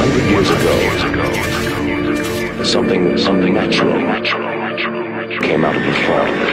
hundred years ago, something, something natural came out of the fog.